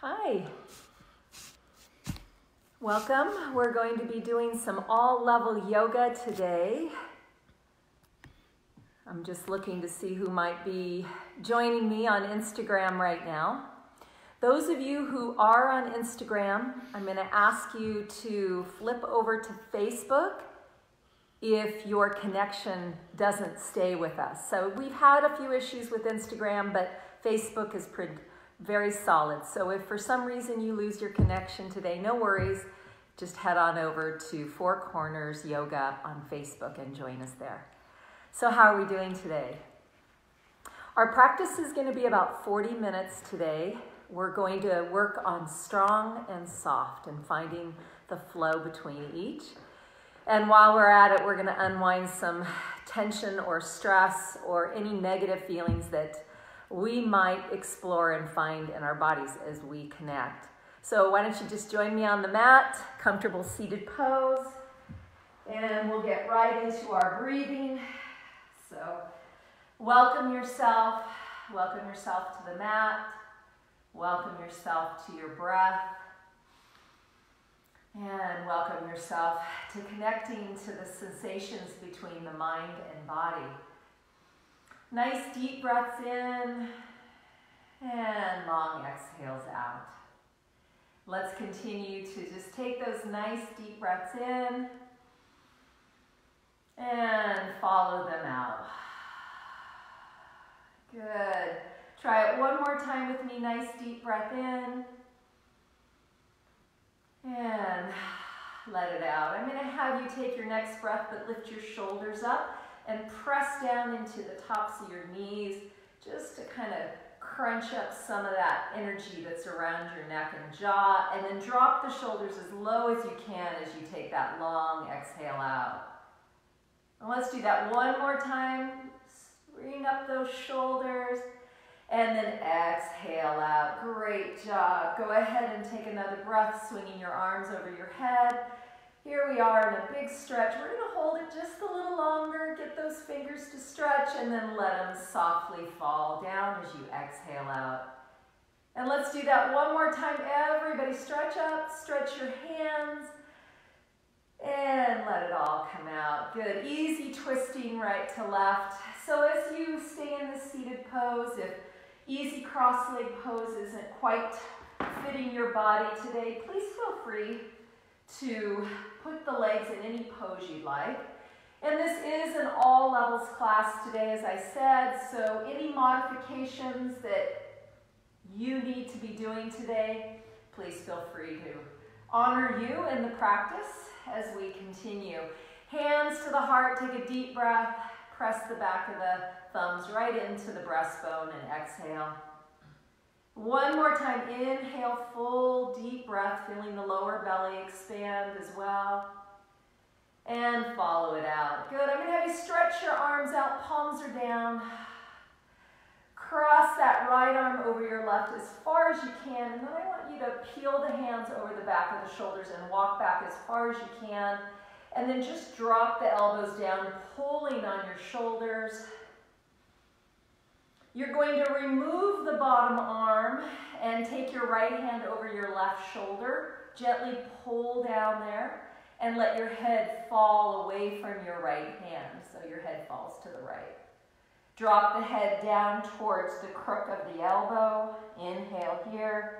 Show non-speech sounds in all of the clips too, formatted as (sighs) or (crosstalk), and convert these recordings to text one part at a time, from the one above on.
Hi. Welcome. We're going to be doing some all level yoga today. I'm just looking to see who might be joining me on Instagram right now. Those of you who are on Instagram, I'm going to ask you to flip over to Facebook if your connection doesn't stay with us. So we've had a few issues with Instagram, but Facebook is pretty, very solid. So if for some reason you lose your connection today, no worries. Just head on over to Four Corners Yoga on Facebook and join us there. So how are we doing today? Our practice is going to be about 40 minutes today. We're going to work on strong and soft and finding the flow between each. And while we're at it, we're going to unwind some tension or stress or any negative feelings that we might explore and find in our bodies as we connect. So why don't you just join me on the mat, comfortable seated pose, and we'll get right into our breathing. So welcome yourself, welcome yourself to the mat, welcome yourself to your breath, and welcome yourself to connecting to the sensations between the mind and body. Nice deep breaths in and long exhales out. Let's continue to just take those nice deep breaths in and follow them out. Good. Try it one more time with me. Nice deep breath in. And let it out. I'm going to have you take your next breath, but lift your shoulders up and press down into the tops of your knees just to kind of crunch up some of that energy that's around your neck and jaw. And then drop the shoulders as low as you can as you take that long exhale out. And let's do that one more time. Bring up those shoulders. And then exhale out. Great job. Go ahead and take another breath, swinging your arms over your head. Here we are in a big stretch. We're going to hold it just a little longer, get those fingers to stretch, and then let them softly fall down as you exhale out. And let's do that one more time. Everybody stretch up, stretch your hands, and let it all come out. Good. Easy twisting right to left. So as you stay in the seated pose, if easy cross-leg pose isn't quite fitting your body today, please feel free to put the legs in any pose you'd like. And this is an all levels class today, as I said, so any modifications that you need to be doing today, please feel free to honor you in the practice as we continue. Hands to the heart, take a deep breath, press the back of the thumbs right into the breastbone and exhale. One more time, inhale, full deep breath, feeling the lower belly expand as well. And follow it out. Good, I'm gonna have you stretch your arms out, palms are down. Cross that right arm over your left as far as you can, and then I want you to peel the hands over the back of the shoulders and walk back as far as you can. And then just drop the elbows down, pulling on your shoulders. You're going to remove the bottom arm and take your right hand over your left shoulder. Gently pull down there and let your head fall away from your right hand so your head falls to the right. Drop the head down towards the crook of the elbow. Inhale here.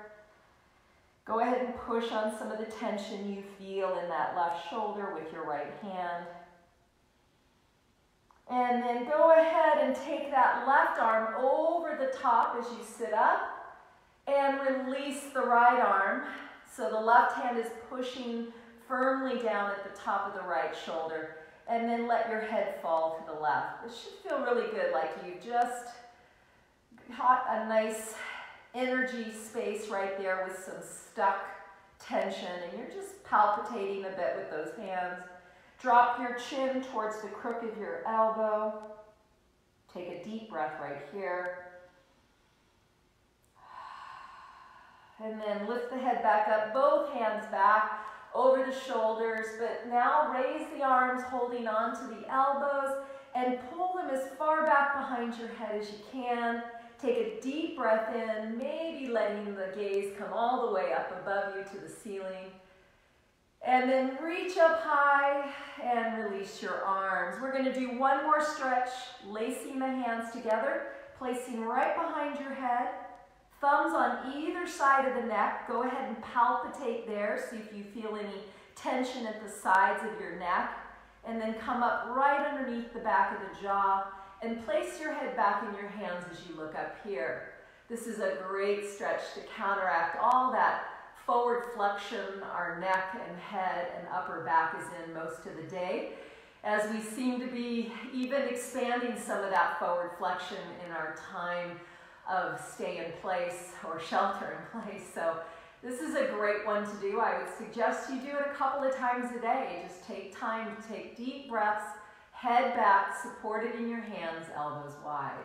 Go ahead and push on some of the tension you feel in that left shoulder with your right hand. And then go ahead and take that left arm over the top as you sit up and release the right arm. So the left hand is pushing firmly down at the top of the right shoulder. And then let your head fall to the left. This should feel really good, like you just got a nice energy space right there with some stuck tension. And you're just palpitating a bit with those hands. Drop your chin towards the crook of your elbow. Take a deep breath right here. And then lift the head back up, both hands back over the shoulders, but now raise the arms holding on to the elbows and pull them as far back behind your head as you can. take a deep breath in, maybe letting the gaze come all the way up above you to the ceiling. And then reach up high and release your arms. We're gonna do one more stretch, lacing the hands together, placing right behind your head. Thumbs on either side of the neck. Go ahead and palpitate there, see if you feel any tension at the sides of your neck. And then come up right underneath the back of the jaw and place your head back in your hands as you look up here. This is a great stretch to counteract all that forward flexion our neck and head and upper back is in most of the day as we seem to be even expanding some of that forward flexion in our time of stay in place or shelter in place. So this is a great one to do. I would suggest you do it a couple of times a day. Just take time to take deep breaths, head back, supported in your hands, elbows wide.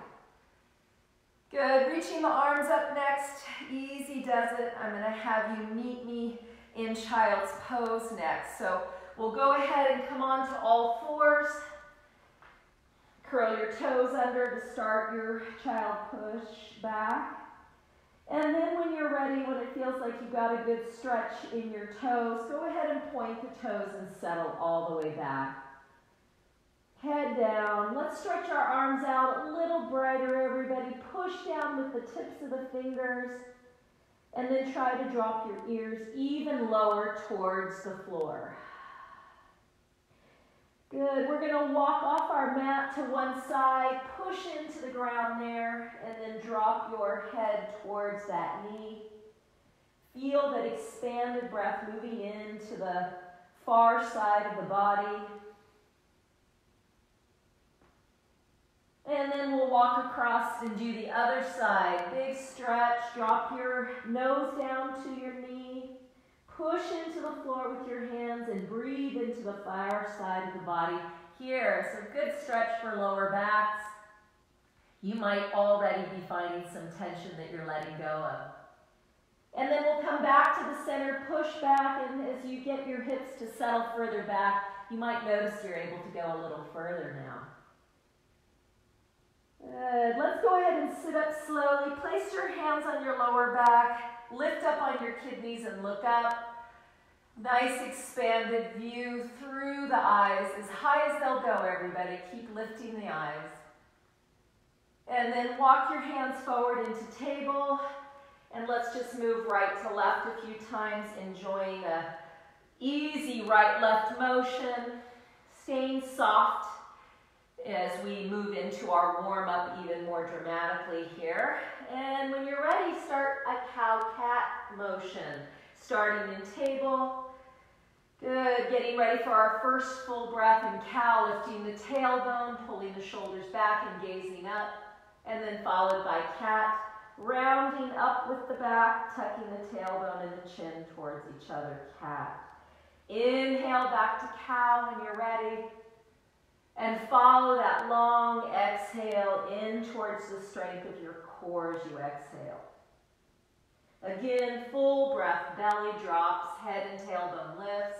Good, reaching the arms up next. Easy does it. I'm gonna have you meet me in child's pose next. So we'll go ahead and come on to all fours. Curl your toes under to start your child push back. And then when you're ready, when it feels like you've got a good stretch in your toes, go ahead and point the toes and settle all the way back. Head down. Let's stretch our arms out a little brighter, everybody. Push down with the tips of the fingers. And then try to drop your ears even lower towards the floor. Good. We're going to walk off our mat to one side, push into the ground there, and then drop your head towards that knee. Feel that expanded breath moving into the far side of the body. And then we'll walk across and do the other side. Big stretch. Drop your nose down to your knee. Push into the floor with your hands and breathe into the far side of the body. Here, so good stretch for lower backs. You might already be finding some tension that you're letting go of. And then we'll come back to the center, push back, and as you get your hips to settle further back, you might notice you're able to go a little further now. Good. Let's go ahead and sit up slowly. Place your hands on your lower back. Lift up on your kidneys and look up. Nice expanded view through the eyes, as high as they'll go, everybody. Keep lifting the eyes. And then walk your hands forward into table. And let's just move right to left a few times, enjoying a easy right-left motion, staying soft as we move into our warm-up even more dramatically here. And when you're ready, start a cow-cat motion. Starting in table. Good, getting ready for our first full breath in cow, lifting the tailbone, pulling the shoulders back and gazing up. And then followed by cat, rounding up with the back, tucking the tailbone and the chin towards each other, cat. Inhale back to cow when you're ready. And follow that long exhale in towards the strength of your core as you exhale. Again, full breath, belly drops, head and tailbone lifts.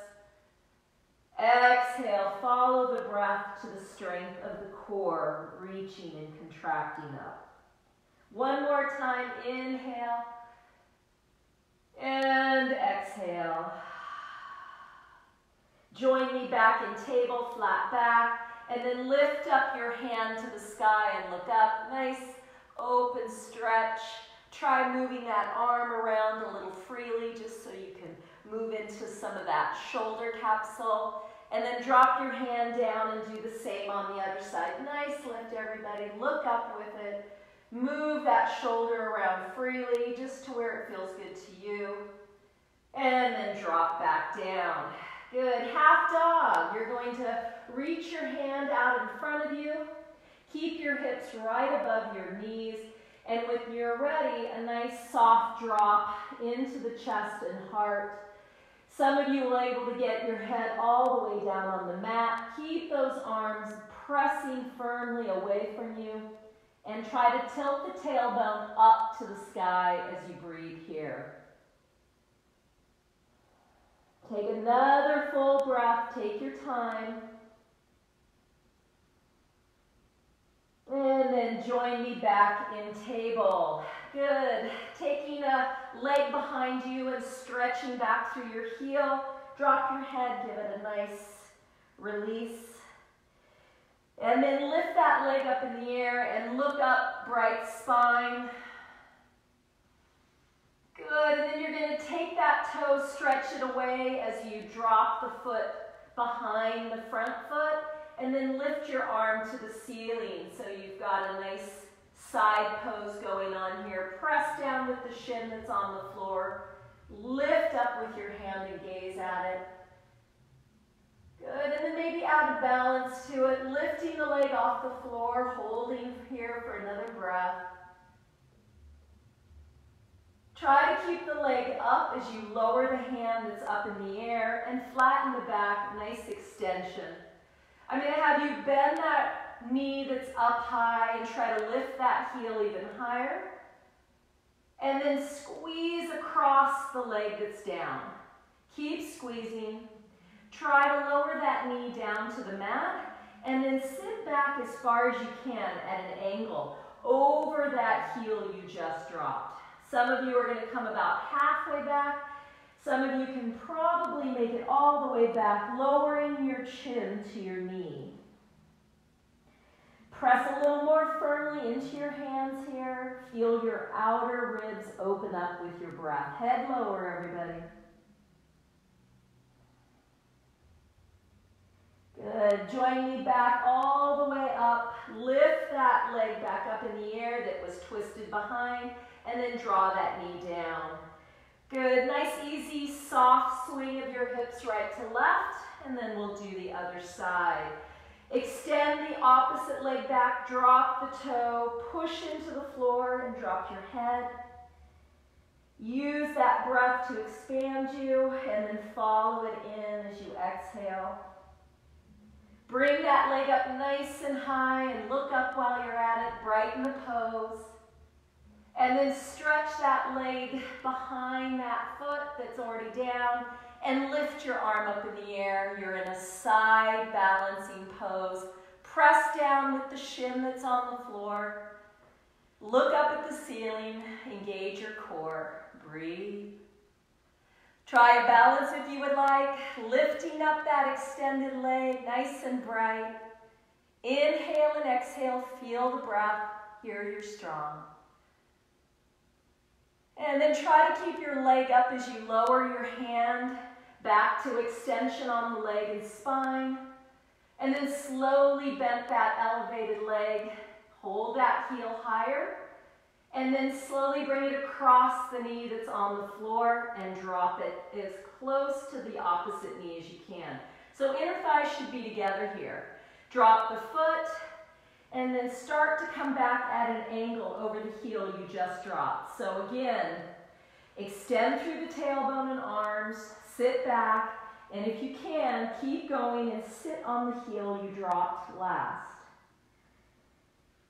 Exhale, follow the breath to the strength of the core, reaching and contracting up. One more time, inhale. And exhale. Join me back in table, flat back. And then lift up your hand to the sky and look up. Nice open stretch. Try moving that arm around a little freely just so you can move into some of that shoulder capsule. And then drop your hand down and do the same on the other side. Nice lift, everybody. Look up with it. Move that shoulder around freely just to where it feels good to you. And then drop back down. Good. Half dog. You're going to reach your hand out in front of you. Keep your hips right above your knees. And when you're ready, a nice soft drop into the chest and heart. Some of you will able to get your head all the way down on the mat. Keep those arms pressing firmly away from you. And try to tilt the tailbone up to the sky as you breathe here. Take another full breath. Take your time. And then join me back in table. Good. Taking a leg behind you and stretching back through your heel. Drop your head, give it a nice release. And then lift that leg up in the air and look up, bright spine. Good, and then you're going to take that toe, stretch it away as you drop the foot behind the front foot, and then lift your arm to the ceiling. So you've got a nice side pose going on here. Press down with the shin that's on the floor. Lift up with your hand and gaze at it. Good, and then maybe add a balance to it, lifting the leg off the floor, holding here for another breath. Try to keep the leg up as you lower the hand that's up in the air and flatten the back, nice extension. I'm going to have you bend that knee that's up high and try to lift that heel even higher. And then squeeze across the leg that's down. Keep squeezing. Try to lower that knee down to the mat and then sit back as far as you can at an angle over that heel you just dropped. Some of you are going to come about halfway back. Some of you can probably make it all the way back, lowering your chin to your knee. Press a little more firmly into your hands here. Feel your outer ribs open up with your breath. Head lower, everybody. Good. Join me back all the way up. Lift that leg back up in the air that was twisted behind and then draw that knee down. Good, nice easy soft swing of your hips right to left, and then we'll do the other side. Extend the opposite leg back, drop the toe, push into the floor and drop your head. Use that breath to expand you and then follow it in as you exhale. Bring that leg up nice and high and look up while you're at it. Brighten the pose. And then stretch that leg behind that foot that's already down and lift your arm up in the air. You're in a side balancing pose. Press down with the shin that's on the floor. Look up at the ceiling. Engage your core. Breathe. Try a balance if you would like. Lifting up that extended leg, nice and bright. Inhale and exhale. Feel the breath. Here you're strong. And then try to keep your leg up as you lower your hand back to extension on the leg and spine. And then slowly bend that elevated leg. Hold that heel higher. And then slowly bring it across the knee that's on the floor and drop it as close to the opposite knee as you can. So inner thighs should be together here. Drop the foot, and then start to come back at an angle over the heel you just dropped. So again, extend through the tailbone and arms, sit back, and if you can, keep going and sit on the heel you dropped last.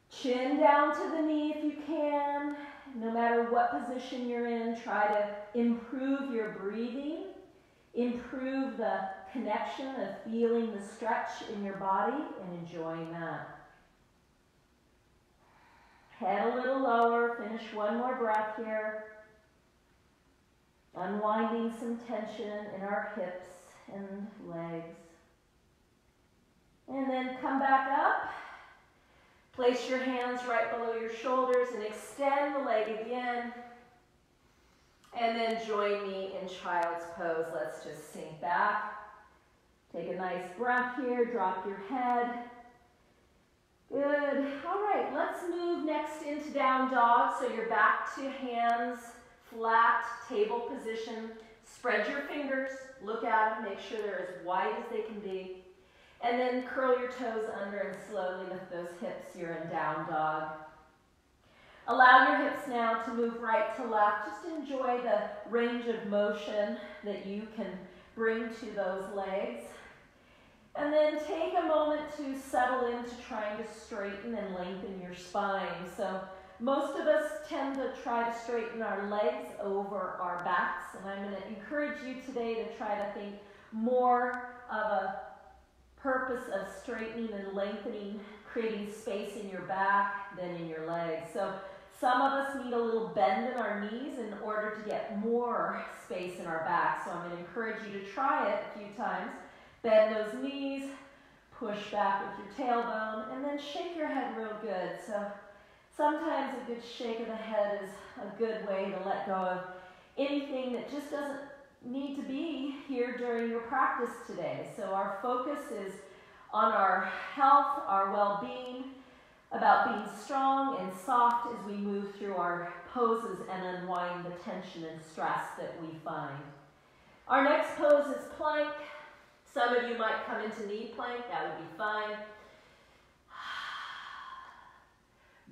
Chin down to the knee if you can. No matter what position you're in, try to improve your breathing, improve the connection of feeling the stretch in your body and enjoying that. Head a little lower. Finish one more breath here. Unwinding some tension in our hips and legs. And then come back up. Place your hands right below your shoulders and extend the leg again. And then join me in child's pose. Let's just sink back. Take a nice breath here. Drop your head. Good. All right, down dog. So you're back to hands, flat, table position. Spread your fingers, look at them, make sure they're as wide as they can be. And then curl your toes under and slowly lift those hips. You're in down dog. Allow your hips now to move right to left. Just enjoy the range of motion that you can bring to those legs. And then take a moment to settle into trying to straighten and lengthen your spine. So most of us tend to try to straighten our legs over our backs, and I'm going to encourage you today to try to think more of a purpose of straightening and lengthening creating space in your back than in your legs. So some of us need a little bend in our knees in order to get more space in our back. So I'm going to encourage you to try it a few times. Bend those knees, push back with your tailbone, and then shake your head real good. So sometimes a good shake of the head is a good way to let go of anything that just doesn't need to be here during your practice today. So our focus is on our health, our well-being, about being strong and soft as we move through our poses and unwind the tension and stress that we find. Our next pose is plank. Some of you might come into knee plank, that would be fine.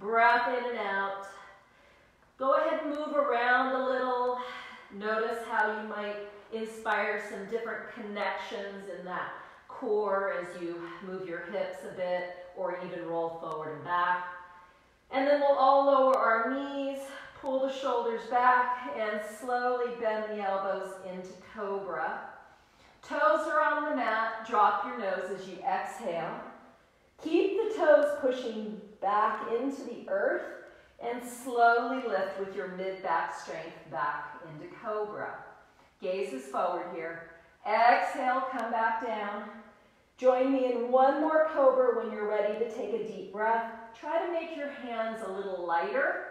Breath in and out. Go ahead and move around a little. Notice how you might inspire some different connections in that core as you move your hips a bit or even roll forward and back. And then we'll all lower our knees, pull the shoulders back, and slowly bend the elbows into cobra. Toes are on the mat. Drop your nose as you exhale. Keep the toes pushing back into the earth and slowly lift with your mid-back strength back into cobra. Gaze is forward here. Exhale, come back down. Join me in one more cobra when you're ready to take a deep breath. Try to make your hands a little lighter.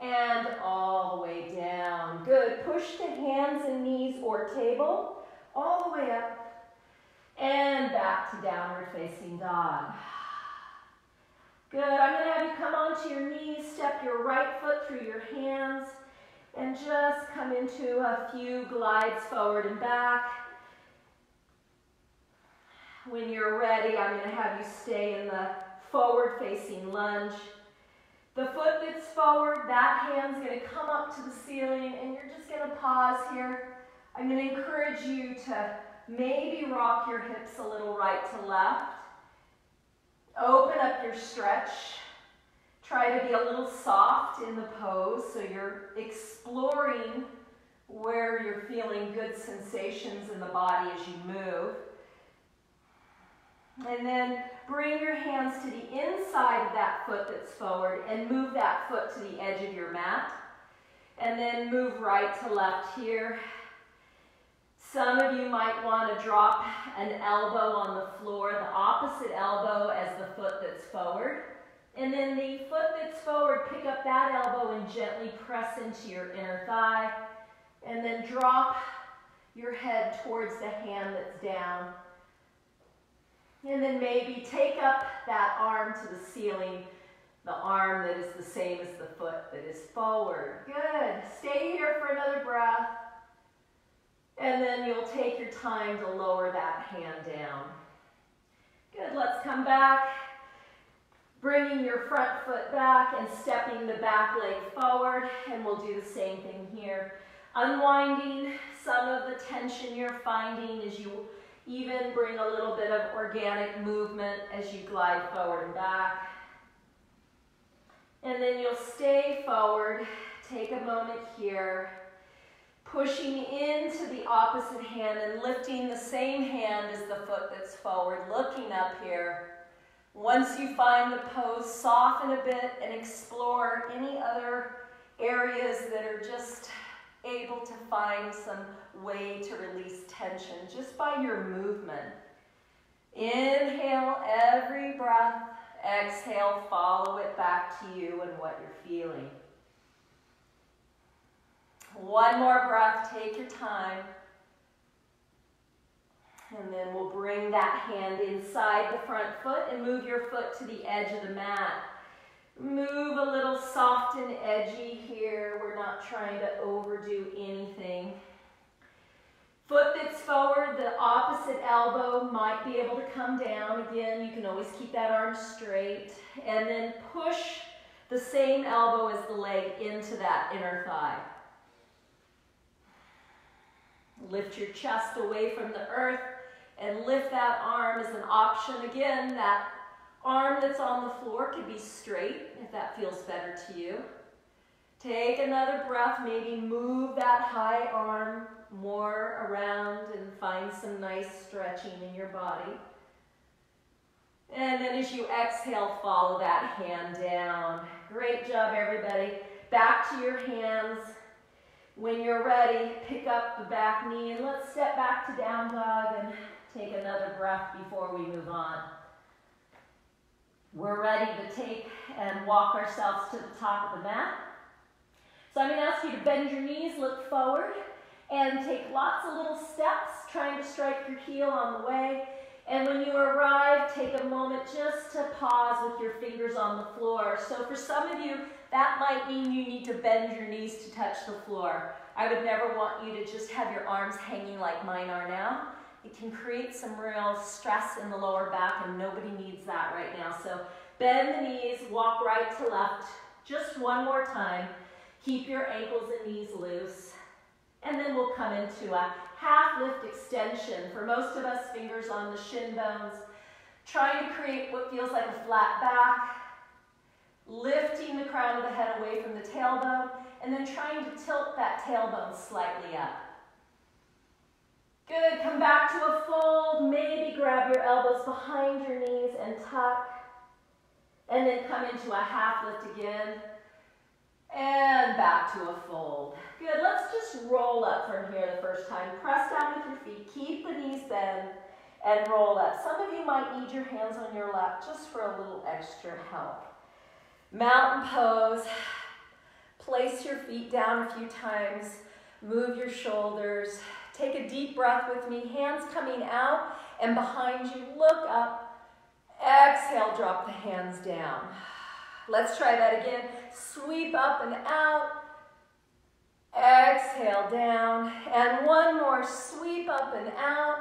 And all the way down. Good. Push the hands and knees or table all the way up and back to downward facing dog. Good. I'm going to have you come onto your knees, step your right foot through your hands, and just come into a few glides forward and back. When you're ready, I'm going to have you stay in the forward-facing lunge. The foot that's forward, that hand's going to come up to the ceiling, and you're just going to pause here. I'm going to encourage you to maybe rock your hips a little right to left. Open up your stretch. Try to be a little soft in the pose so you're exploring where you're feeling good sensations in the body as you move. And then bring your hands to the inside of that foot that's forward and move that foot to the edge of your mat. And then move right to left here. Some of you might want to drop an elbow on the floor, the opposite elbow as the foot that's forward. And then the foot that's forward, pick up that elbow and gently press into your inner thigh. And then drop your head towards the hand that's down. And then maybe take up that arm to the ceiling, the arm that is the same as the foot that is forward. Good. Stay here for another breath. And then you'll take your time to lower that hand down. Good. Let's come back. Bringing your front foot back and stepping the back leg forward. And we'll do the same thing here. Unwinding some of the tension you're finding as you even bring a little bit of organic movement as you glide forward and back. And then you'll stay forward. Take a moment here. Pushing into the opposite hand and lifting the same hand as the foot that's forward. Looking up here. Once you find the pose, soften a bit and explore any other areas that are just able to find some way to release tension just by your movement. Inhale every breath. Exhale, follow it back to you and what you're feeling. One more breath, take your time. And then we'll bring that hand inside the front foot and move your foot to the edge of the mat. Move a little soft and edgy here. We're not trying to overdo anything. Foot that's forward, the opposite elbow might be able to come down. Again, you can always keep that arm straight. And then push the same elbow as the leg into that inner thigh. Lift your chest away from the earth and lift that arm as an option. Again, that Arm that's on the floor could be straight if that feels better to you. Take another breath, maybe move that high arm more around and find some nice stretching in your body. And then as you exhale, follow that hand down. Great job, everybody. Back to your hands. When you're ready, pick up the back knee and let's step back to down dog and take another breath before we move on. We're ready to take and walk ourselves to the top of the mat. So I'm going to ask you to bend your knees, look forward, and take lots of little steps, trying to strike your heel on the way. And when you arrive, take a moment just to pause with your fingers on the floor. So for some of you, that might mean you need to bend your knees to touch the floor. I would never want you to just have your arms hanging like mine are now. It can create some real stress in the lower back and nobody needs that right now. So bend the knees, walk right to left, just one more time. Keep your ankles and knees loose. And then we'll come into a half lift extension. For most of us, fingers on the shin bones. Trying to create what feels like a flat back. Lifting the crown of the head away from the tailbone. And then trying to tilt that tailbone slightly up. Good, come back to a fold. Maybe grab your elbows behind your knees and tuck. And then come into a half lift again. And back to a fold. Good, let's just roll up from here the first time. Press down with your feet, keep the knees bent, and roll up. Some of you might need your hands on your lap just for a little extra help. Mountain pose. (sighs) Place your feet down a few times. Move your shoulders. Take a deep breath with me. Hands coming out and behind you. Look up. Exhale, drop the hands down. (sighs) Let's try that again. Sweep up and out. Exhale down. And one more. Sweep up and out.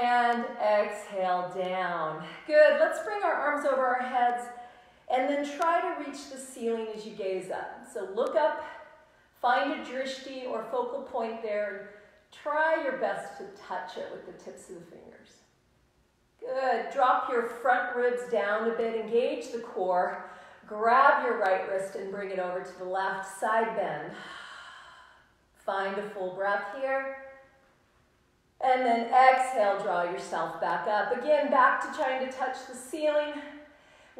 And exhale down. Good. Let's bring our arms over our heads and then try to reach the ceiling as you gaze up. So look up, find a drishti or focal point there. Try your best to touch it with the tips of the fingers. Good. Drop your front ribs down a bit, engage the core. Grab your right wrist and bring it over to the left, side bend. Find a full breath here. And then exhale, draw yourself back up. Again, back to trying to touch the ceiling.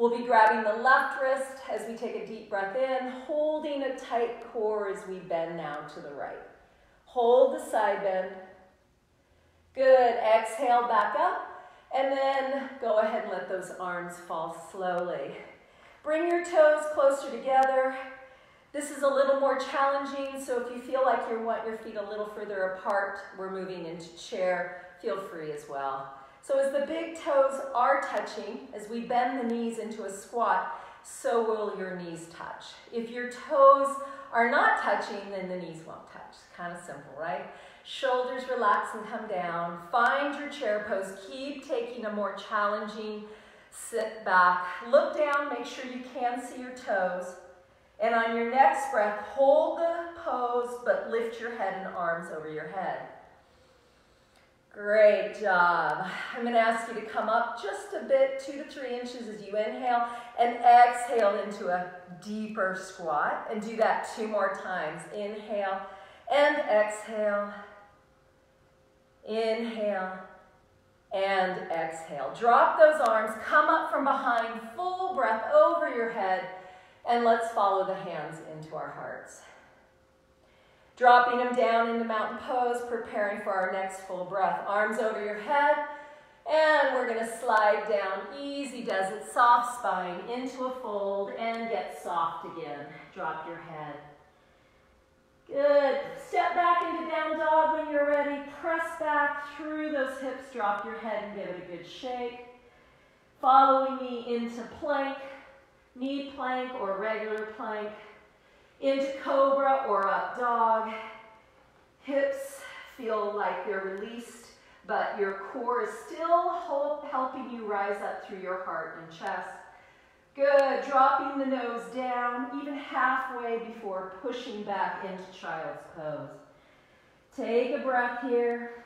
We'll be grabbing the left wrist as we take a deep breath in, holding a tight core as we bend now to the right. Hold the side bend. Good. Exhale back up. And then go ahead and let those arms fall slowly. Bring your toes closer together. This is a little more challenging, so if you feel like you want your feet a little further apart, we're moving into chair. Feel free as well. So as the big toes are touching, as we bend the knees into a squat, so will your knees touch. If your toes are not touching, then the knees won't touch. It's Kind of simple, right? Shoulders relax and come down. Find your chair pose. Keep taking a more challenging sit back. Look down, make sure you can see your toes. And on your next breath, hold the pose, but lift your head and arms over your head. Great job. I'm going to ask you to come up just a bit, two to three inches as you inhale, and exhale into a deeper squat. And do that two more times. Inhale and exhale. Inhale and exhale. Drop those arms, come up from behind, full breath over your head, and let's follow the hands into our hearts. Dropping them down into mountain pose, preparing for our next full breath. Arms over your head, and we're gonna slide down. Easy does it, soft spine into a fold, and get soft again. Drop your head. Good. Step back into down dog when you're ready. Press back through those hips. Drop your head and give it a good shake. Following me into plank, knee plank or regular plank. Into cobra or up dog. Hips feel like they're released, but your core is still helping you rise up through your heart and chest. Good, dropping the nose down, even halfway before pushing back into child's pose. Take a breath here.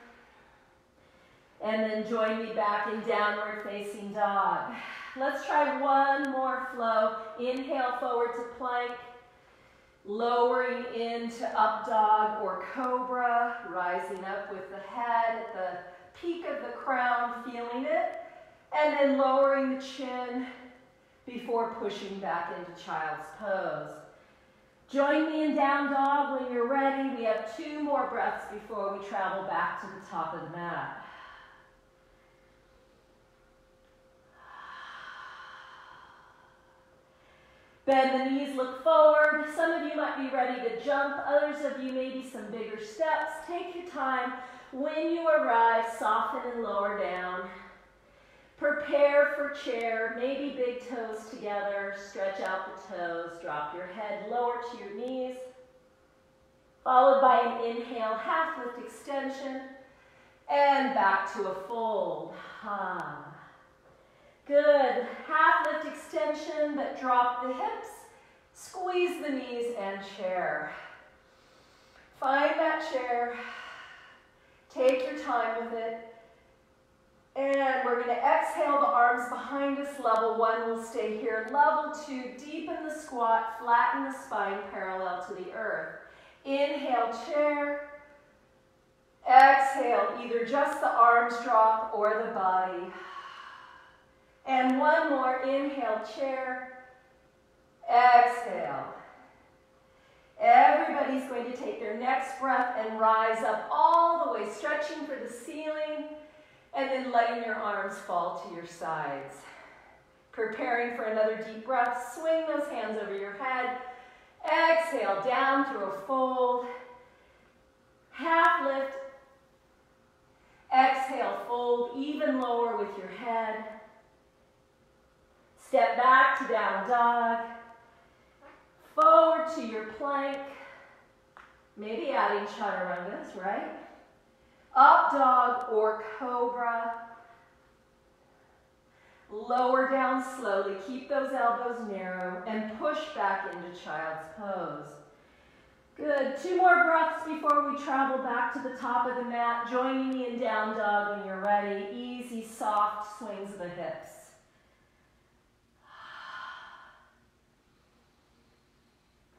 And then join me back in downward facing dog. Let's try one more flow. Inhale forward to plank. Lowering into up dog or cobra. Rising up with the head at the peak of the crown, feeling it. And then lowering the chin before pushing back into child's pose. Join me in down dog when you're ready. We have two more breaths before we travel back to the top of the mat. Bend the knees, look forward. Some of you might be ready to jump, others of you maybe some bigger steps. Take your time. When you arrive, soften and lower down. Prepare for chair, maybe big toes together. Stretch out the toes, drop your head lower to your knees. Followed by an inhale, half lift extension, and back to a fold. Ha. Good. Half lift extension, but drop the hips. Squeeze the knees and chair. Find that chair. Take your time with it. And we're going to exhale the arms behind us. Level one will stay here. Level two, deepen the squat, flatten the spine parallel to the earth. Inhale, chair. Exhale, either just the arms drop or the body. And one more, inhale, chair. Exhale. Everybody's going to take their next breath and rise up all the way, stretching for the ceiling, and then letting your arms fall to your sides. Preparing for another deep breath, swing those hands over your head. Exhale, down through a fold. Half lift. Exhale, fold even lower with your head. Step back to down dog. Forward to your plank. Maybe adding chaturangas, right? Up dog or cobra. Lower down slowly. Keep those elbows narrow and push back into child's pose. Good. Two more breaths before we travel back to the top of the mat. Joining me in down dog when you're ready. Easy, soft swings of the hips.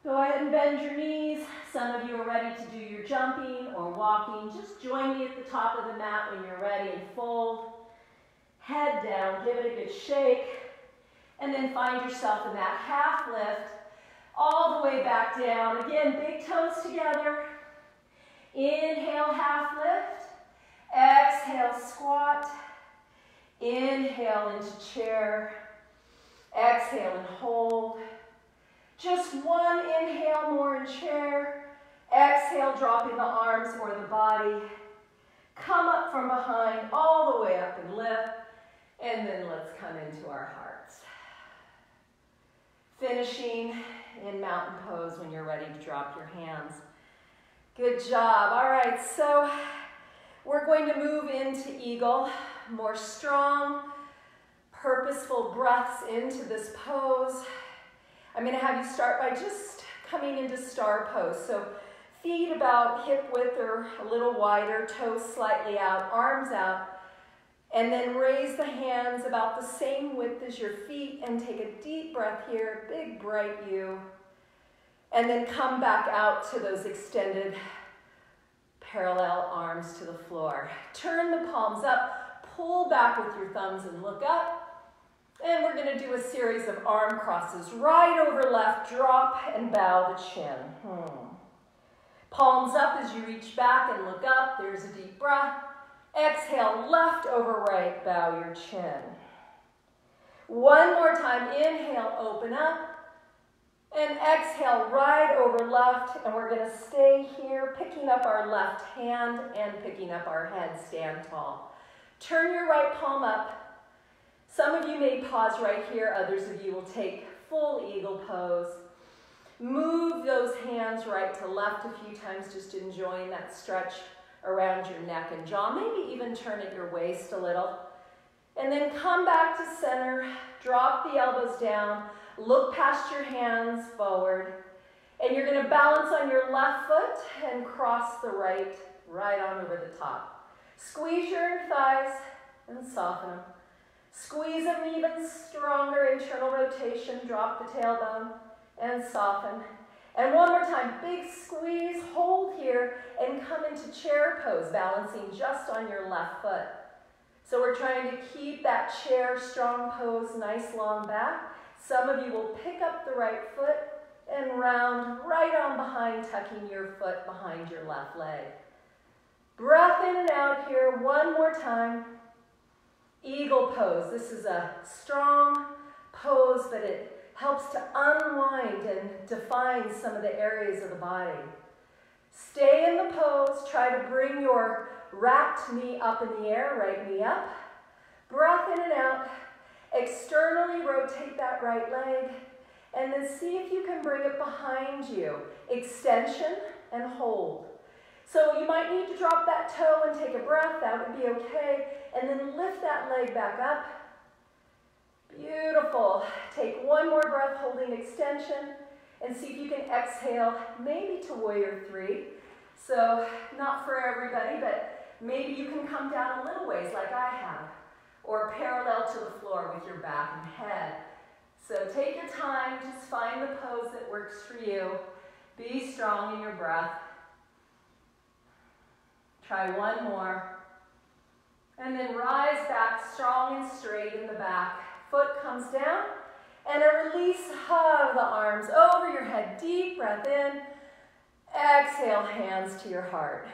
Go ahead and bend your knees. Some of you are ready to do your jumping or walking. Just join me at the top of the mat when you're ready and fold. Head down, give it a good shake. And then find yourself in that half lift all the way back down. Again, big toes together. Inhale, half lift. Exhale, squat. Inhale into chair. Exhale and hold. Just one inhale more in chair. Exhale, dropping the arms or the body. Come up from behind, all the way up and lift. And then let's come into our hearts. Finishing in mountain pose when you're ready to drop your hands. Good job. All right, so we're going to move into eagle. More strong, purposeful breaths into this pose. I'm going to have you start by just coming into star pose. So feet about hip width or a little wider, toes slightly out, arms out. And then raise the hands about the same width as your feet and take a deep breath here, big bright U. And then come back out to those extended parallel arms to the floor. Turn the palms up, pull back with your thumbs and look up. And we're going to do a series of arm crosses. Right over left, drop and bow the chin. Hmm. Palms up as you reach back and look up. There's a deep breath. Exhale, left over right, bow your chin. One more time, inhale, open up. And exhale, right over left. And we're going to stay here, picking up our left hand and picking up our head. Stand tall. Turn your right palm up some of you may pause right here, others of you will take full eagle pose. Move those hands right to left a few times, just enjoying that stretch around your neck and jaw. Maybe even turn at your waist a little. And then come back to center, drop the elbows down, look past your hands forward, and you're going to balance on your left foot and cross the right, right on over the top. Squeeze your thighs and soften them. Squeeze them even stronger, internal rotation, drop the tailbone and soften. And one more time, big squeeze, hold here, and come into chair pose, balancing just on your left foot. So we're trying to keep that chair strong pose nice long back. Some of you will pick up the right foot and round right on behind, tucking your foot behind your left leg. Breath in and out here, one more time. Eagle pose. This is a strong pose, but it helps to unwind and define some of the areas of the body. Stay in the pose. Try to bring your wrapped knee up in the air, right knee up. Breath in and out. Externally rotate that right leg. And then see if you can bring it behind you. Extension and hold. So you might need to drop that toe and take a breath. That would be okay. And then lift that leg back up. Beautiful. Take one more breath holding extension and see if you can exhale maybe to warrior three. So not for everybody, but maybe you can come down a little ways like I have or parallel to the floor with your back and head. So take your time, just find the pose that works for you. Be strong in your breath. Try one more. And then rise back strong and straight in the back. Foot comes down. And a release of the arms over your head. Deep breath in. Exhale, hands to your heart.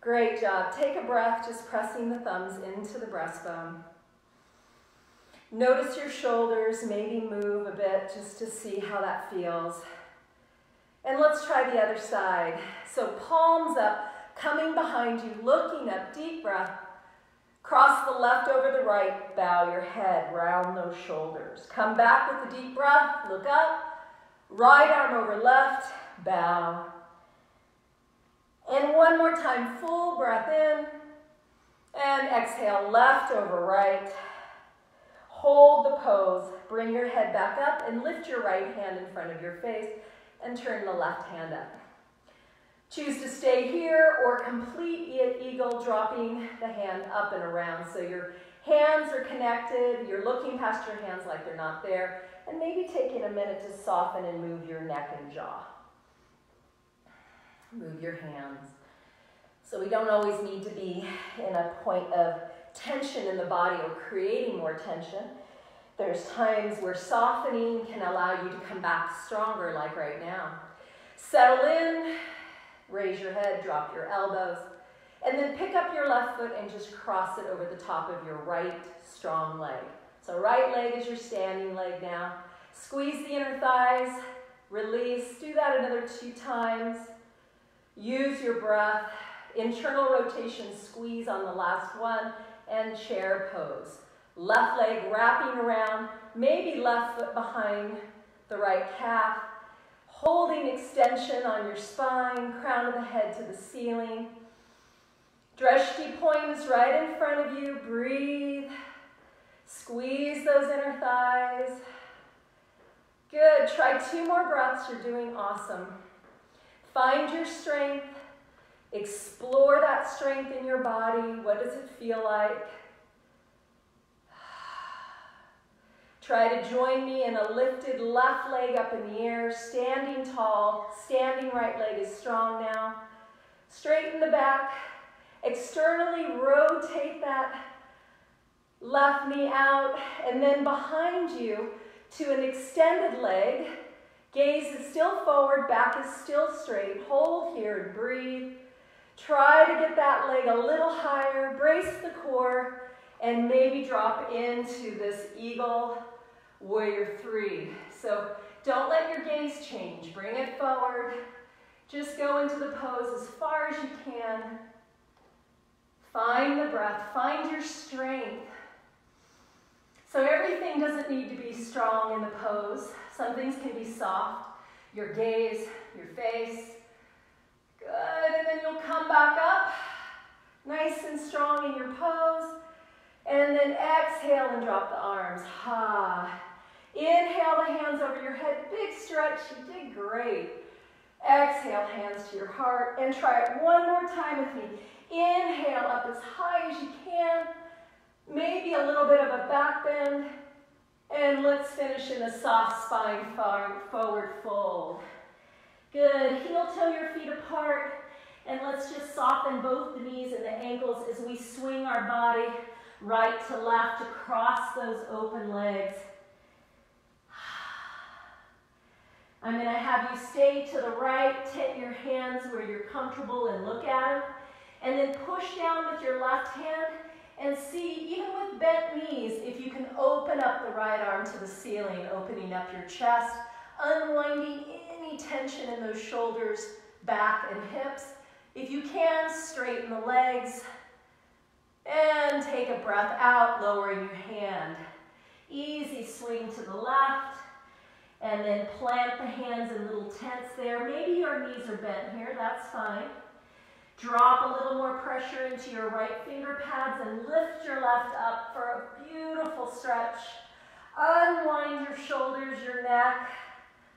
Great job. Take a breath, just pressing the thumbs into the breastbone. Notice your shoulders, maybe move a bit just to see how that feels. And let's try the other side. So palms up, coming behind you, looking up, deep breath. Cross the left over the right, bow your head, round those shoulders. Come back with a deep breath, look up, right arm over left, bow. And one more time, full breath in, and exhale, left over right. Hold the pose, bring your head back up, and lift your right hand in front of your face, and turn the left hand up. Choose to stay here or complete eagle, dropping the hand up and around. So your hands are connected, you're looking past your hands like they're not there, and maybe taking a minute to soften and move your neck and jaw. Move your hands. So we don't always need to be in a point of tension in the body or creating more tension. There's times where softening can allow you to come back stronger, like right now. Settle in, Raise your head, drop your elbows, and then pick up your left foot and just cross it over the top of your right strong leg. So right leg is your standing leg now. Squeeze the inner thighs, release. Do that another two times. Use your breath. Internal rotation, squeeze on the last one, and chair pose. Left leg wrapping around, maybe left foot behind the right calf, holding extension on your spine, crown of the head to the ceiling. Drishti point is right in front of you. Breathe. Squeeze those inner thighs. Good. Try two more breaths. You're doing awesome. Find your strength. Explore that strength in your body. What does it feel like? Try to join me in a lifted left leg up in the air, standing tall. Standing right leg is strong now. Straighten the back. Externally rotate that left knee out, and then behind you to an extended leg. Gaze is still forward, back is still straight. Hold here and breathe. Try to get that leg a little higher, brace the core, and maybe drop into this eagle warrior three. So don't let your gaze change. Bring it forward. Just go into the pose as far as you can. Find the breath. Find your strength. So everything doesn't need to be strong in the pose. Some things can be soft. Your gaze, your face. Good. And then you'll come back up. Nice and strong in your pose. And then exhale and drop the arms. Ha. Inhale the hands over your head. Big stretch. You did great. Exhale, hands to your heart. And try it one more time with me. Inhale up as high as you can. Maybe a little bit of a back bend. And let's finish in a soft spine forward fold. Good. Heel toe your feet apart. And let's just soften both the knees and the ankles as we swing our body right to left across those open legs. I'm going to have you stay to the right, tip your hands where you're comfortable and look at them. And then push down with your left hand and see, even with bent knees, if you can open up the right arm to the ceiling, opening up your chest, unwinding any tension in those shoulders, back, and hips. If you can, straighten the legs. And take a breath out, lowering your hand. Easy swing to the left. And then plant the hands in little tents there. Maybe your knees are bent here, that's fine. Drop a little more pressure into your right finger pads and lift your left up for a beautiful stretch. Unwind your shoulders, your neck.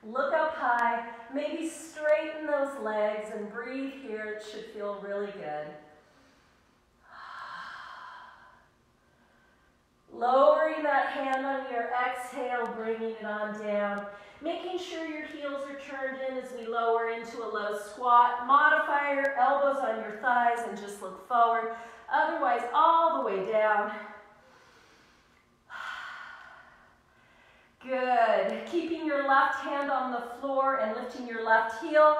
Look up high. Maybe straighten those legs and breathe here. It should feel really good. Lowering that hand on your exhale, bringing it on down. Making sure your heels are turned in as we lower into a low squat. Modify your elbows on your thighs and just look forward. Otherwise, all the way down. (sighs) Good. Keeping your left hand on the floor and lifting your left heel.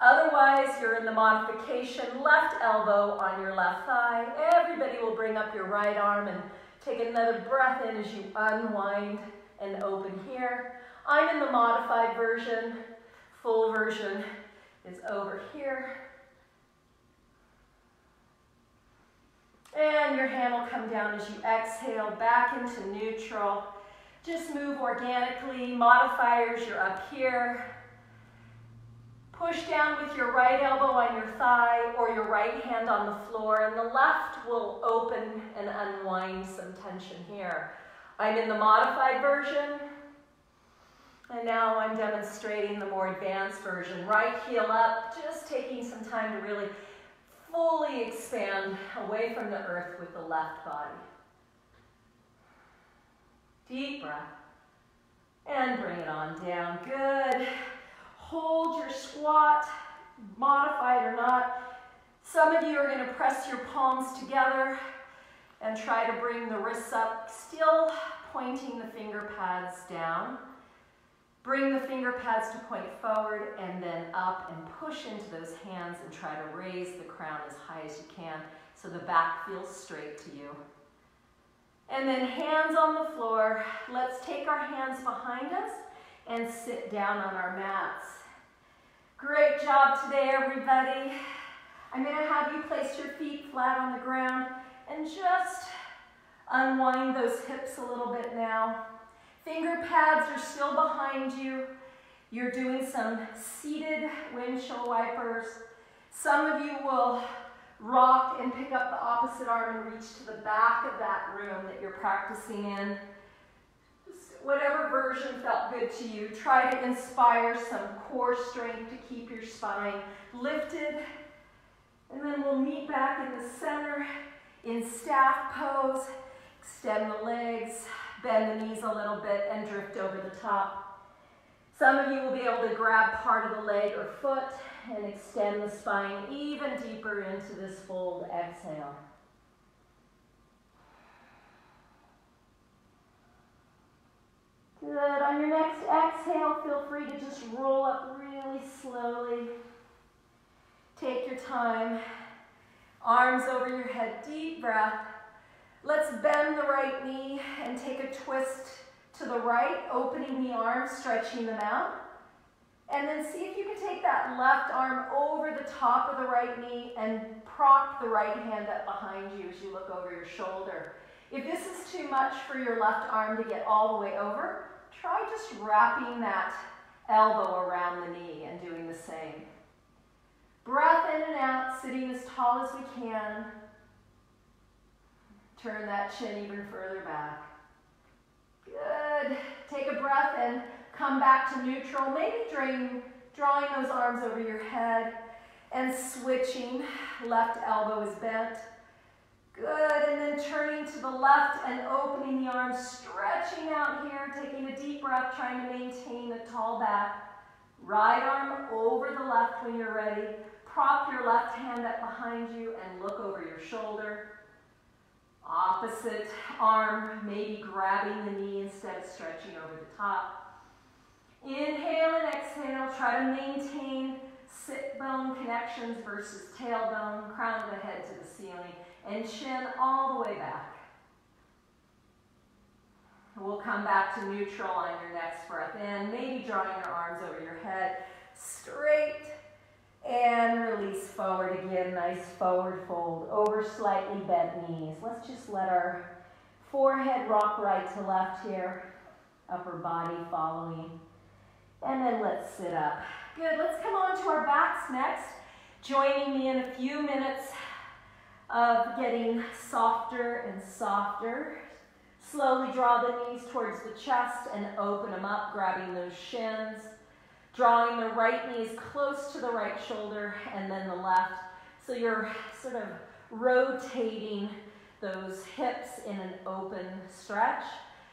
Otherwise, you're in the modification, left elbow on your left thigh. Everybody will bring up your right arm and take another breath in as you unwind and open here. I'm in the modified version. Full version is over here. And your hand will come down as you exhale back into neutral. Just move organically. Modifiers, you're up here. Push down with your right elbow on your thigh or your right hand on the floor, and the left will open and unwind some tension here. I'm in the modified version. And now I'm demonstrating the more advanced version. Right heel up, just taking some time to really fully expand away from the earth with the left body. Deep breath. And bring it on down. Good. Hold your squat, modified or not. Some of you are going to press your palms together and try to bring the wrists up, still pointing the finger pads down. Bring the finger pads to point forward and then up and push into those hands and try to raise the crown as high as you can so the back feels straight to you. And then hands on the floor. Let's take our hands behind us and sit down on our mats. Great job today, everybody. I'm to have you place your feet flat on the ground and just unwind those hips a little bit now. Finger pads are still behind you. You're doing some seated windshield wipers. Some of you will rock and pick up the opposite arm and reach to the back of that room that you're practicing in. Whatever version felt good to you. Try to inspire some core strength to keep your spine lifted. And then we'll meet back in the center in staff pose. Extend the legs bend the knees a little bit and drift over the top. Some of you will be able to grab part of the leg or foot and extend the spine even deeper into this fold exhale. Good. On your next exhale, feel free to just roll up really slowly. Take your time. Arms over your head, deep breath. Let's bend the right knee and take a twist to the right, opening the arms, stretching them out. And then see if you can take that left arm over the top of the right knee and prop the right hand up behind you as you look over your shoulder. If this is too much for your left arm to get all the way over, try just wrapping that elbow around the knee and doing the same. Breath in and out, sitting as tall as we can. Turn that chin even further back. Good. Take a breath and come back to neutral. Maybe drain, drawing those arms over your head and switching. Left elbow is bent. Good. And then turning to the left and opening the arms, stretching out here, taking a deep breath, trying to maintain a tall back. Right arm over the left when you're ready prop your left hand up behind you and look over your shoulder. Opposite arm, maybe grabbing the knee instead of stretching over the top. Inhale and exhale. Try to maintain sit bone connections versus tailbone, crown of the head to the ceiling, and chin all the way back. We'll come back to neutral on your next breath in, maybe drawing your arms over your head, straight, and release forward again, nice forward fold, over slightly bent knees. Let's just let our forehead rock right to left here, upper body following. And then let's sit up. Good, let's come on to our backs next. Joining me in a few minutes of getting softer and softer. Slowly draw the knees towards the chest and open them up, grabbing those shins. Drawing the right knees close to the right shoulder and then the left. So you're sort of rotating those hips in an open stretch.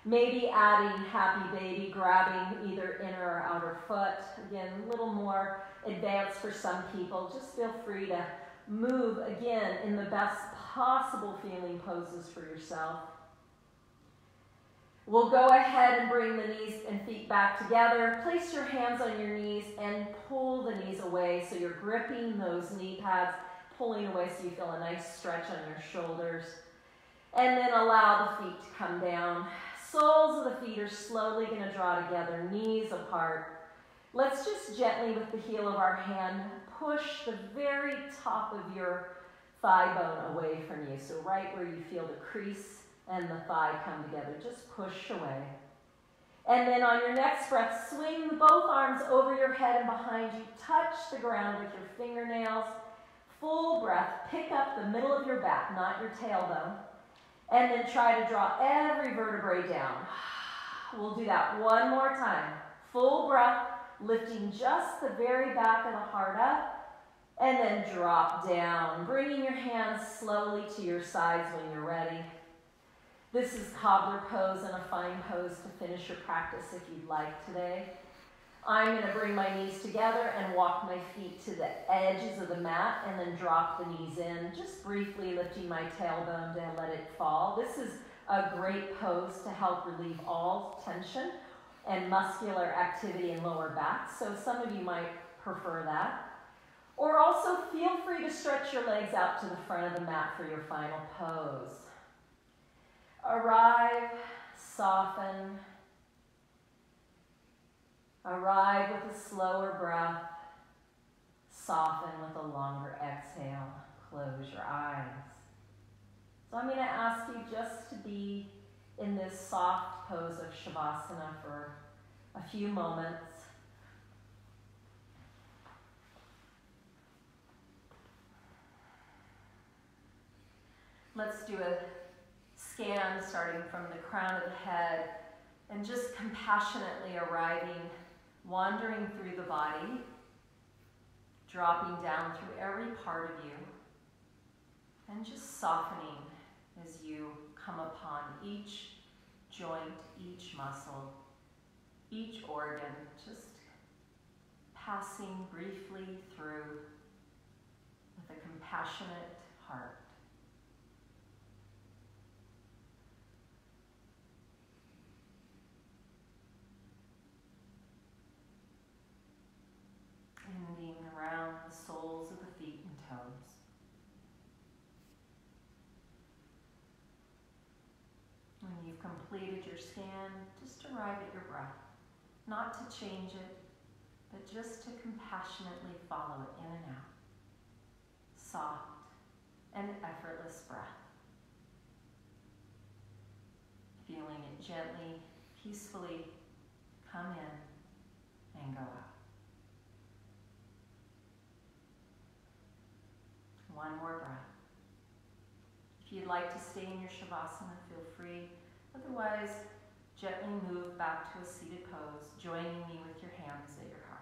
Maybe adding happy baby, grabbing either inner or outer foot. Again, a little more advanced for some people. Just feel free to move again in the best possible feeling poses for yourself. We'll go ahead and bring the knees and feet back together. Place your hands on your knees and pull the knees away so you're gripping those knee pads, pulling away so you feel a nice stretch on your shoulders. And then allow the feet to come down. Soles of the feet are slowly going to draw together, knees apart. Let's just gently, with the heel of our hand, push the very top of your thigh bone away from you. So, right where you feel the crease and the thigh come together, just push away. And then on your next breath, swing both arms over your head and behind you. Touch the ground with your fingernails. Full breath. Pick up the middle of your back, not your tailbone. And then try to draw every vertebrae down. (sighs) We'll do that one more time. Full breath, lifting just the very back of the heart up, and then drop down, bringing your hands slowly to your sides when you're ready. This is cobbler pose and a fine pose to finish your practice if you'd like today. I'm going to bring my knees together and walk my feet to the edges of the mat and then drop the knees in, just briefly lifting my tailbone to let it fall. This is a great pose to help relieve all tension and muscular activity in lower back. So some of you might prefer that. Or also feel free to stretch your legs out to the front of the mat for your final pose. Arrive, soften, Arrive with a slower breath. Soften with a longer exhale. Close your eyes. So I'm going to ask you just to be in this soft pose of Shavasana for a few moments. Let's do a scan starting from the crown of the head and just compassionately arriving wandering through the body, dropping down through every part of you, and just softening as you come upon each joint, each muscle, each organ, just passing briefly through with a compassionate heart. Ending around the soles of the feet and toes. When you've completed scan, just arrive at your breath. Not to change it, but just to compassionately follow it in and out. Soft and effortless breath. Feeling it gently, peacefully come in and go out. One more breath. If you'd like to stay in your Shavasana, feel free. Otherwise, gently move back to a seated pose, joining me with your hands at your heart.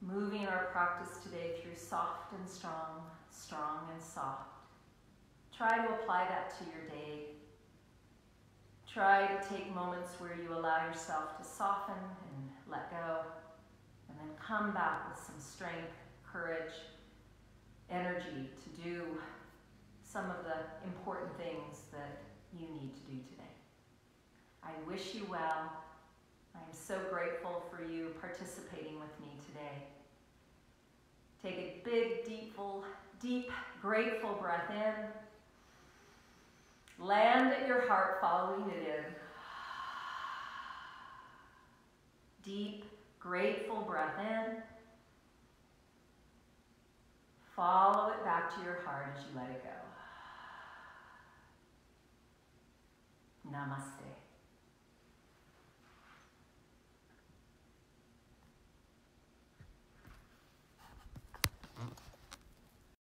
Moving our practice today through soft and strong, strong and soft. Try to apply that to your day Try to take moments where you allow yourself to soften and let go, and then come back with some strength, courage, energy to do some of the important things that you need to do today. I wish you well. I am so grateful for you participating with me today. Take a big, deep, full, deep, grateful breath in. Land at your heart, following it in. Deep, grateful breath in. Follow it back to your heart as you let it go. (sighs) Namaste.